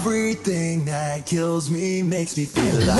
Everything that kills me makes me feel like